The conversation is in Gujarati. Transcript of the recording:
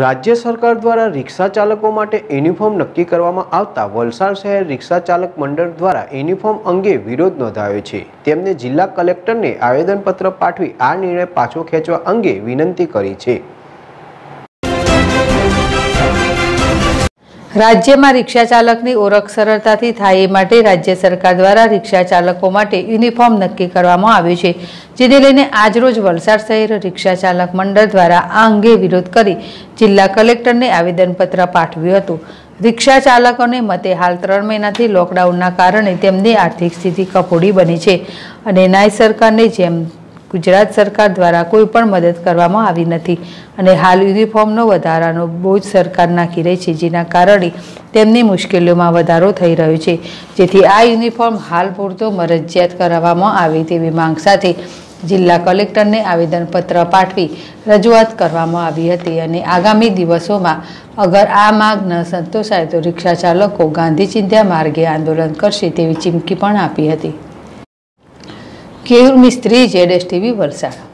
રાજ્ય સરકાર દ્વારા રિક્ષા ચાલકો માટે યુનિફોર્મ નક્કી કરવામાં આવતા વલસાડ શહેર રિક્ષા ચાલક મંડળ દ્વારા યુનિફોર્મ અંગે વિરોધ નોંધાયો છે. તેમને જિલ્લા કલેક્ટરને આવેદનપત્ર પાઠવી આ નિર્ણય પાછો ખેંચવા અંગે વિનંતી કરી છે. રાજ્યમાં રિક્ષા ચાલકની ઓળખ સરળતાથી થાય એ માટે રાજ્ય સરકાર દ્વારા રિક્ષા ચાલકો માટે યુનિફોર્મ નક્કી કરવામાં આવ્યું છે, જેને લઈને આજરોજ વલસાડ શહેર રિક્ષા ચાલક મંડળ દ્વારા આ અંગે વિરોધ કરી જિલ્લા કલેક્ટરને આવેદનપત્ર પાઠવ્યું હતું. રિક્ષા ચાલકોને મતે હાલ ત્રણ મહિનાથી લોકડાઉનના કારણે તેમની આર્થિક સ્થિતિ કફોડી બની છે અને નાય સરકારને જેમ ગુજરાત સરકાર દ્વારા કોઈ પણ મદદ કરવામાં આવી નથી અને હાલ યુનિફોર્મનો વધારાનો બોજ સરકાર નાખી રહી છે, જેના કારણે તેમની મુશ્કેલીઓમાં વધારો થઈ રહ્યો છે. જેથી આ યુનિફોર્મ હાલ પૂરતો મરજિયાત કરાવવામાં આવે તેવી માંગ સાથે જિલ્લા કલેક્ટરને આવેદનપત્ર પાઠવી રજૂઆત કરવામાં આવી હતી અને આગામી દિવસોમાં અગર આ માંગ ન સંતોષાય તો રિક્ષા ચાલકો ગાંધી ચિંધ્યા માર્ગે આંદોલન કરશે તેવી ચીમકી પણ આપી હતી. Keyur Z S TV Valsad.